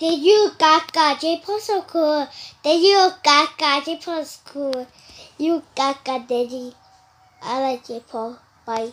Did you gaga J Puzzle Cool? Did you gaga J Puzzle Cool? You gaga Daddy. I like J Paul. Bye.